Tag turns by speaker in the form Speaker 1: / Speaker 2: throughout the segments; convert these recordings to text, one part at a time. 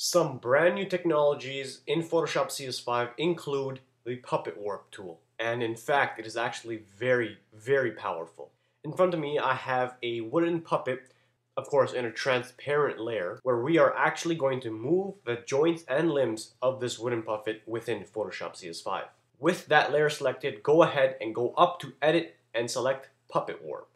Speaker 1: Some brand new technologies in Photoshop CS5 include the Puppet Warp tool. And in fact, it is actually very, very powerful. In front of me, I have a wooden puppet, of course, in a transparent layer, where we are actually going to move the joints and limbs of this wooden puppet within Photoshop CS5. With that layer selected, go ahead and go up to Edit and select Puppet Warp.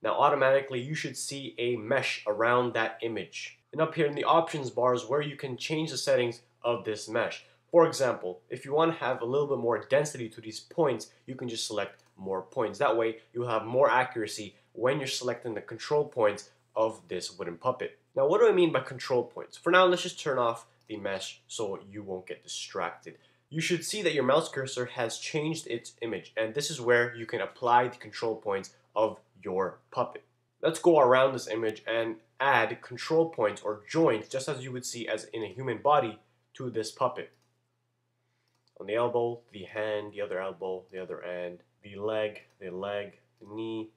Speaker 1: Now automatically you should see a mesh around that image. And up here in the options bar is where you can change the settings of this mesh. For example, if you want to have a little bit more density to these points, you can just select more points. That way you'll have more accuracy when you're selecting the control points of this wooden puppet. Now what do I mean by control points? For now, let's just turn off the mesh so you won't get distracted. You should see that your mouse cursor has changed its image and this is where you can apply the control points of your puppet. Let's go around this image and add control points or joints just as you would see as in a human body to this puppet. On the elbow, the hand, the other elbow, the other end, the leg, the leg, the knee,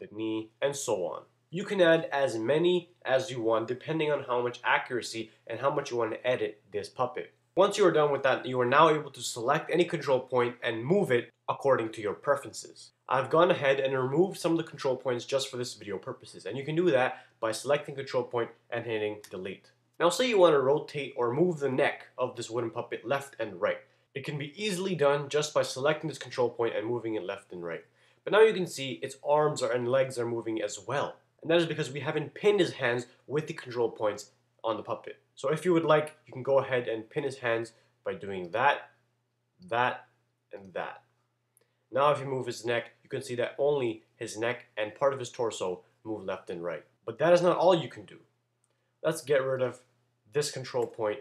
Speaker 1: the knee, and so on. You can add as many as you want depending on how much accuracy and how much you want to edit this puppet. Once you are done with that, you are now able to select any control point and move it according to your preferences. I've gone ahead and removed some of the control points just for this video purposes, and you can do that by selecting control point and hitting delete. Now say you want to rotate or move the neck of this wooden puppet left and right. It can be easily done just by selecting this control point and moving it left and right. But now you can see its arms and legs are moving as well. And that is because we haven't pinned his hands with the control points on the puppet. So if you would like, you can go ahead and pin his hands by doing that, that, and that. Now if you move his neck, you can see that only his neck and part of his torso move left and right. But that is not all you can do. Let's get rid of this control point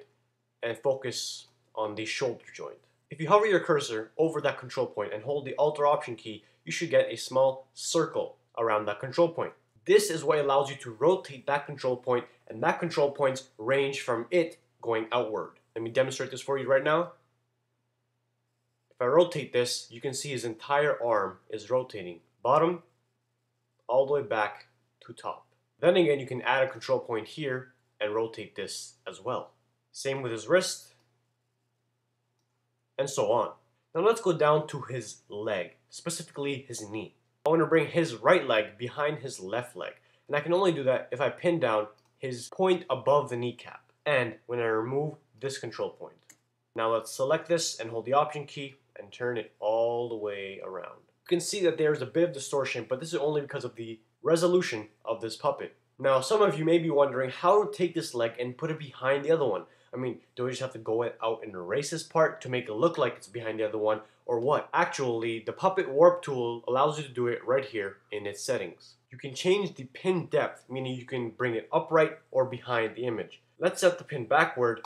Speaker 1: and focus on the shoulder joint. If you hover your cursor over that control point and hold the Alt or Option key, you should get a small circle around that control point. This is what allows you to rotate that control point and that control point's range from it going outward. Let me demonstrate this for you right now. If I rotate this, you can see his entire arm is rotating. Bottom, all the way back to top. Then again, you can add a control point here and rotate this as well. Same with his wrist, and so on. Now let's go down to his leg, specifically his knee. I want to bring his right leg behind his left leg. And I can only do that if I pin down his point above the kneecap and when I remove this control point. Now let's select this and hold the option key and turn it all the way around. You can see that there's a bit of distortion, but this is only because of the resolution of this puppet. Now some of you may be wondering how to take this leg and put it behind the other one. I mean, do we just have to go out and erase this part to make it look like it's behind the other one, or what? Actually, the Puppet Warp tool allows you to do it right here in its settings. You can change the pin depth, meaning you can bring it upright or behind the image. Let's set the pin backward,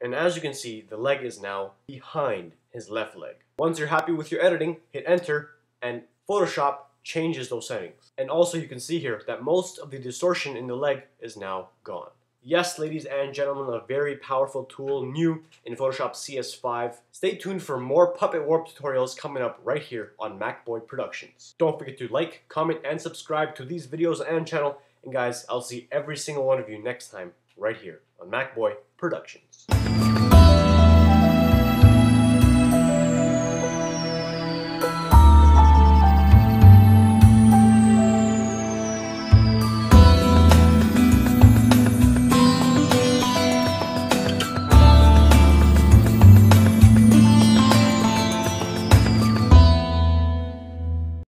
Speaker 1: and as you can see, the leg is now behind his left leg. Once you're happy with your editing, hit enter, and Photoshop changes those settings. And also you can see here that most of the distortion in the leg is now gone. Yes, ladies and gentlemen, a very powerful tool new in Photoshop CS5. Stay tuned for more Puppet Warp tutorials coming up right here on MacBoy Productions. Don't forget to like, comment, and subscribe to these videos and channel. And guys, I'll see every single one of you next time right here on MacBoy Productions.